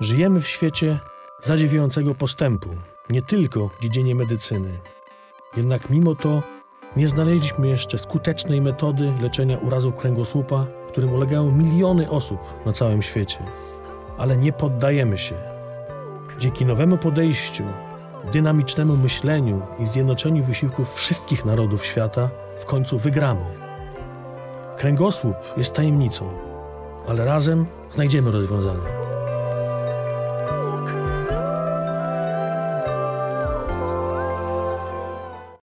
Żyjemy w świecie zadziwiającego postępu, nie tylko w dziedzinie medycyny. Jednak mimo to nie znaleźliśmy jeszcze skutecznej metody leczenia urazów kręgosłupa, którym ulegają miliony osób na całym świecie. Ale nie poddajemy się. Dzięki nowemu podejściu, dynamicznemu myśleniu i zjednoczeniu wysiłków wszystkich narodów świata w końcu wygramy. Kręgosłup jest tajemnicą, ale razem znajdziemy rozwiązanie.